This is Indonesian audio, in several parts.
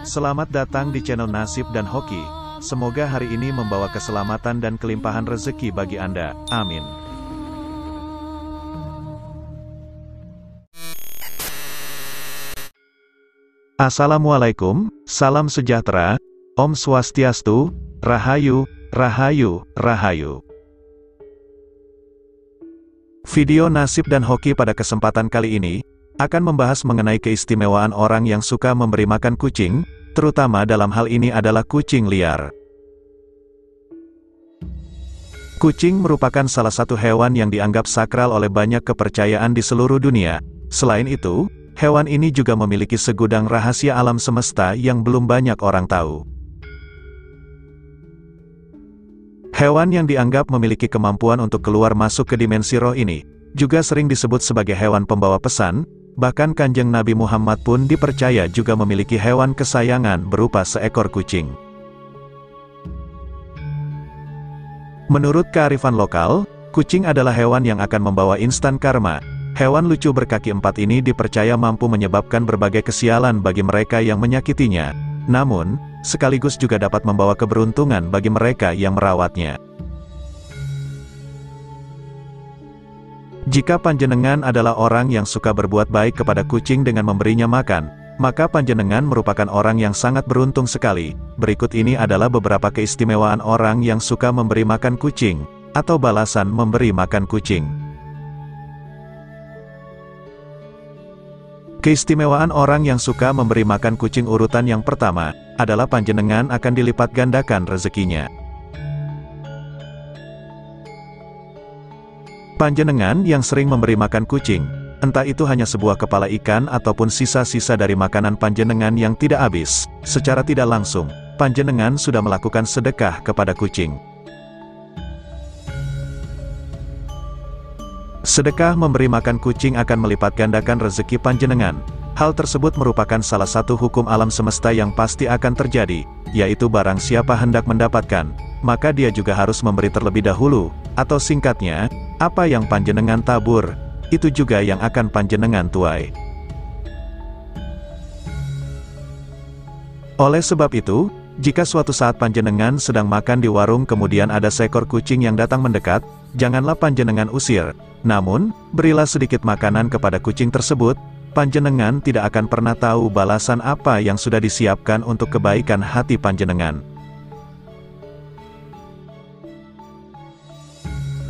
Selamat datang di channel Nasib dan Hoki. Semoga hari ini membawa keselamatan dan kelimpahan rezeki bagi Anda. Amin. Assalamualaikum, salam sejahtera, Om Swastiastu, Rahayu, Rahayu, Rahayu. Video Nasib dan Hoki pada kesempatan kali ini, akan membahas mengenai keistimewaan orang yang suka memberi makan kucing, terutama dalam hal ini adalah kucing liar. Kucing merupakan salah satu hewan yang dianggap sakral oleh banyak kepercayaan di seluruh dunia. Selain itu, hewan ini juga memiliki segudang rahasia alam semesta yang belum banyak orang tahu. Hewan yang dianggap memiliki kemampuan untuk keluar masuk ke dimensi roh ini, juga sering disebut sebagai hewan pembawa pesan, bahkan kanjeng Nabi Muhammad pun dipercaya juga memiliki hewan kesayangan berupa seekor kucing. Menurut kearifan lokal, kucing adalah hewan yang akan membawa instan karma. Hewan lucu berkaki empat ini dipercaya mampu menyebabkan berbagai kesialan bagi mereka yang menyakitinya. Namun, sekaligus juga dapat membawa keberuntungan bagi mereka yang merawatnya. Jika panjenengan adalah orang yang suka berbuat baik kepada kucing dengan memberinya makan, maka panjenengan merupakan orang yang sangat beruntung sekali. Berikut ini adalah beberapa keistimewaan orang yang suka memberi makan kucing, atau balasan memberi makan kucing. Keistimewaan orang yang suka memberi makan kucing urutan yang pertama, adalah panjenengan akan dilipat gandakan rezekinya. Panjenengan yang sering memberi makan kucing, entah itu hanya sebuah kepala ikan ataupun sisa-sisa dari makanan panjenengan yang tidak habis, secara tidak langsung, panjenengan sudah melakukan sedekah kepada kucing. Sedekah memberi makan kucing akan melipat gandakan rezeki panjenengan. Hal tersebut merupakan salah satu hukum alam semesta yang pasti akan terjadi, yaitu barang siapa hendak mendapatkan, maka dia juga harus memberi terlebih dahulu, atau singkatnya, apa yang panjenengan tabur, itu juga yang akan panjenengan tuai. Oleh sebab itu, jika suatu saat panjenengan sedang makan di warung kemudian ada seekor kucing yang datang mendekat, janganlah panjenengan usir, namun, berilah sedikit makanan kepada kucing tersebut, panjenengan tidak akan pernah tahu balasan apa yang sudah disiapkan untuk kebaikan hati panjenengan.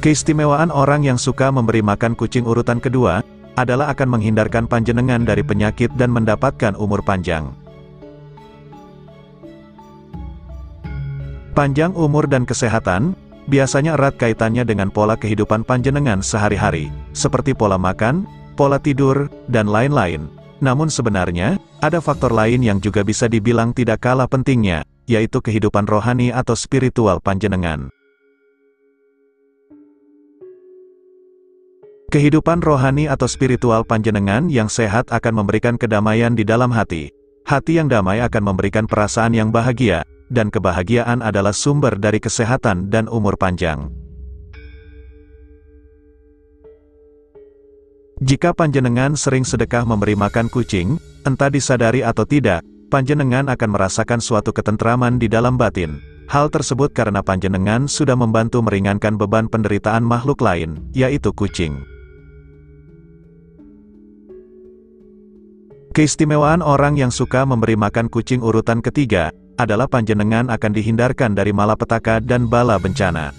Keistimewaan orang yang suka memberi makan kucing urutan kedua, adalah akan menghindarkan panjenengan dari penyakit dan mendapatkan umur panjang. Panjang umur dan kesehatan, biasanya erat kaitannya dengan pola kehidupan panjenengan sehari-hari, seperti pola makan, pola tidur, dan lain-lain. Namun sebenarnya, ada faktor lain yang juga bisa dibilang tidak kalah pentingnya, yaitu kehidupan rohani atau spiritual panjenengan. Kehidupan rohani atau spiritual panjenengan yang sehat akan memberikan kedamaian di dalam hati. Hati yang damai akan memberikan perasaan yang bahagia, dan kebahagiaan adalah sumber dari kesehatan dan umur panjang. Jika panjenengan sering sedekah memberi makan kucing, entah disadari atau tidak, panjenengan akan merasakan suatu ketentraman di dalam batin. Hal tersebut karena panjenengan sudah membantu meringankan beban penderitaan makhluk lain, yaitu kucing. Keistimewaan orang yang suka memberi makan kucing urutan ketiga, adalah panjenengan akan dihindarkan dari malapetaka dan bala bencana.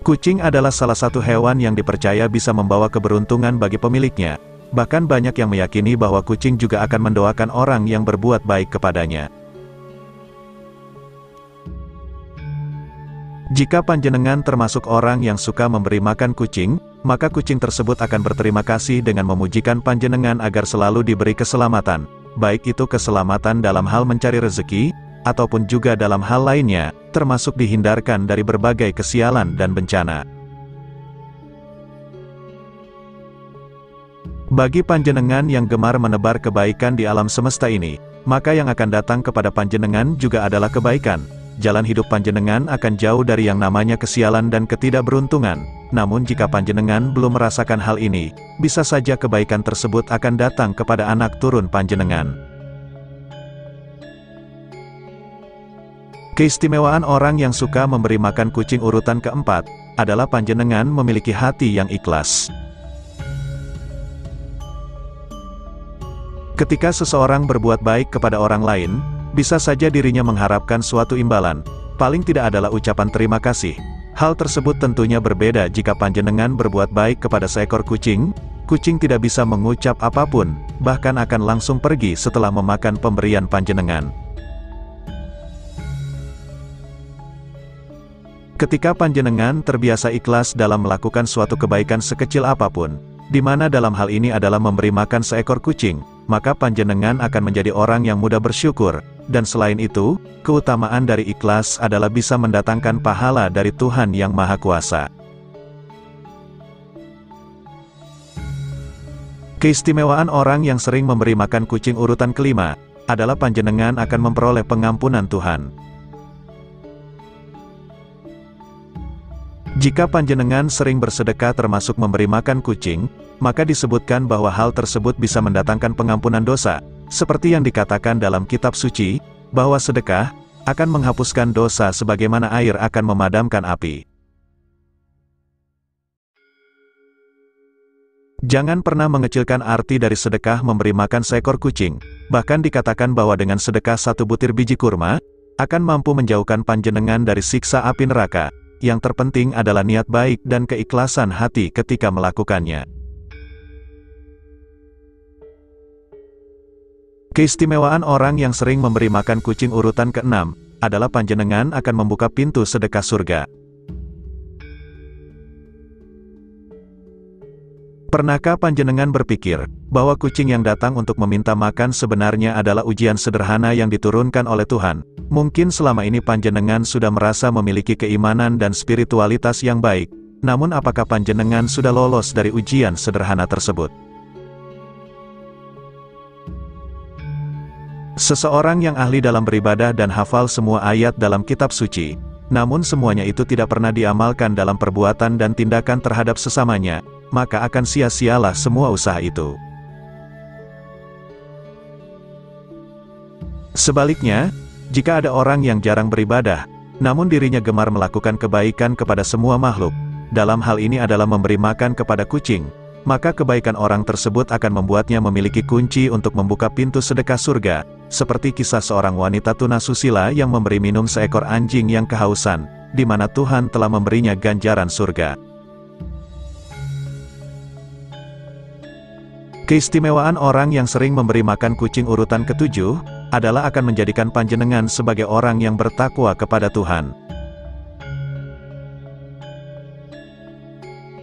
Kucing adalah salah satu hewan yang dipercaya bisa membawa keberuntungan bagi pemiliknya, bahkan banyak yang meyakini bahwa kucing juga akan mendoakan orang yang berbuat baik kepadanya. Jika panjenengan termasuk orang yang suka memberi makan kucing, maka kucing tersebut akan berterima kasih dengan memujikan panjenengan agar selalu diberi keselamatan, baik itu keselamatan dalam hal mencari rezeki, ataupun juga dalam hal lainnya, termasuk dihindarkan dari berbagai kesialan dan bencana. Bagi panjenengan yang gemar menebar kebaikan di alam semesta ini, maka yang akan datang kepada panjenengan juga adalah kebaikan, jalan hidup panjenengan akan jauh dari yang namanya kesialan dan ketidakberuntungan, namun jika panjenengan belum merasakan hal ini, bisa saja kebaikan tersebut akan datang kepada anak turun panjenengan. Keistimewaan orang yang suka memberi makan kucing urutan keempat, adalah panjenengan memiliki hati yang ikhlas. Ketika seseorang berbuat baik kepada orang lain, bisa saja dirinya mengharapkan suatu imbalan, paling tidak adalah ucapan terima kasih. Hal tersebut tentunya berbeda jika panjenengan berbuat baik kepada seekor kucing, kucing tidak bisa mengucap apa pun, bahkan akan langsung pergi setelah memakan pemberian panjenengan. Ketika panjenengan terbiasa ikhlas dalam melakukan suatu kebaikan sekecil apa pun, di mana dalam hal ini adalah memberi makan seekor kucing, maka panjenengan akan menjadi orang yang mudah bersyukur, dan selain itu, keutamaan dari ikhlas adalah bisa mendatangkan pahala dari Tuhan Yang Maha Kuasa. Keistimewaan orang yang sering memberi makan kucing urutan kelima, adalah panjenengan akan memperoleh pengampunan Tuhan. Jika panjenengan sering bersedekah termasuk memberi makan kucing, maka disebutkan bahwa hal tersebut bisa mendatangkan pengampunan dosa, seperti yang dikatakan dalam kitab suci, bahwa sedekah akan menghapuskan dosa sebagaimana air akan memadamkan api. Jangan pernah mengecilkan arti dari sedekah memberi makan seekor kucing, bahkan dikatakan bahwa dengan sedekah satu butir biji kurma, akan mampu menjauhkan panjenengan dari siksa api neraka, yang terpenting adalah niat baik dan keikhlasan hati ketika melakukannya. Keistimewaan orang yang sering memberi makan kucing urutan keenam, adalah panjenengan akan membuka pintu sedekah surga. Pernahkah panjenengan berpikir, bahwa kucing yang datang untuk meminta makan sebenarnya adalah ujian sederhana yang diturunkan oleh Tuhan? Mungkin selama ini panjenengan sudah merasa memiliki keimanan dan spiritualitas yang baik, namun apakah panjenengan sudah lolos dari ujian sederhana tersebut? Seseorang yang ahli dalam beribadah dan hafal semua ayat dalam kitab suci, namun semuanya itu tidak pernah diamalkan dalam perbuatan dan tindakan terhadap sesamanya, maka akan sia-sialah semua usaha itu. Sebaliknya, jika ada orang yang jarang beribadah, namun dirinya gemar melakukan kebaikan kepada semua makhluk, dalam hal ini adalah memberi makan kepada kucing, maka kebaikan orang tersebut akan membuatnya memiliki kunci untuk membuka pintu sedekah surga, seperti kisah seorang wanita tunasusila yang memberi minum seekor anjing yang kehausan, di mana Tuhan telah memberinya ganjaran surga. Keistimewaan orang yang sering memberi makan kucing urutan ketujuh, adalah akan menjadikan panjenengan sebagai orang yang bertakwa kepada Tuhan.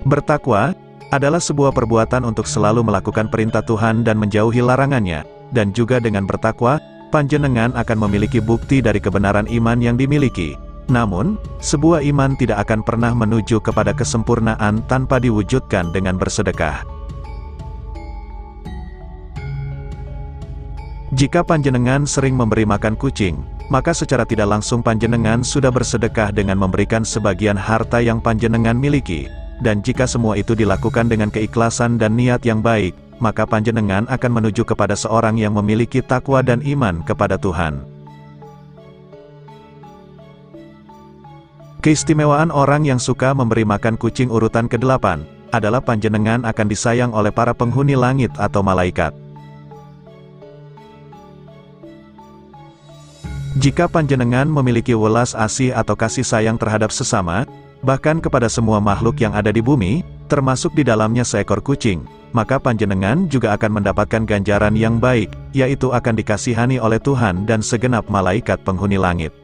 Bertakwa, adalah sebuah perbuatan untuk selalu melakukan perintah Tuhan dan menjauhi larangannya, dan juga dengan bertakwa, panjenengan akan memiliki bukti dari kebenaran iman yang dimiliki. Namun, sebuah iman tidak akan pernah menuju kepada kesempurnaan tanpa diwujudkan dengan bersedekah. Jika panjenengan sering memberi makan kucing, maka secara tidak langsung panjenengan sudah bersedekah dengan memberikan sebagian harta yang panjenengan miliki. Dan jika semua itu dilakukan dengan keikhlasan dan niat yang baik, maka panjenengan akan menuju kepada seorang yang memiliki takwa dan iman kepada Tuhan. Keistimewaan orang yang suka memberi makan kucing urutan ke-8, adalah panjenengan akan disayang oleh para penghuni langit atau malaikat. Jika panjenengan memiliki welas asih atau kasih sayang terhadap sesama, bahkan kepada semua makhluk yang ada di bumi, termasuk di dalamnya seekor kucing, maka panjenengan juga akan mendapatkan ganjaran yang baik, yaitu akan dikasihani oleh Tuhan dan segenap malaikat penghuni langit.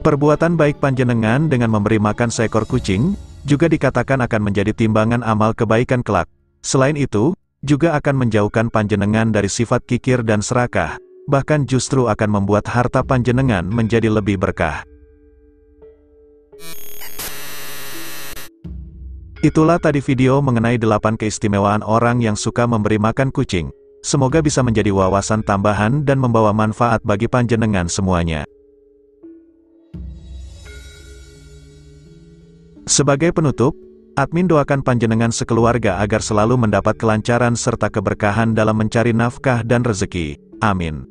Perbuatan baik panjenengan dengan memberi makan seekor kucing, juga dikatakan akan menjadi timbangan amal kebaikan kelak. Selain itu, juga akan menjauhkan panjenengan dari sifat kikir dan serakah, bahkan justru akan membuat harta panjenengan menjadi lebih berkah. Itulah tadi video mengenai 8 keistimewaan orang yang suka memberi makan kucing. Semoga bisa menjadi wawasan tambahan dan membawa manfaat bagi panjenengan semuanya. Sebagai penutup, admin doakan panjenengan sekeluarga agar selalu mendapat kelancaran serta keberkahan dalam mencari nafkah dan rezeki. Amin.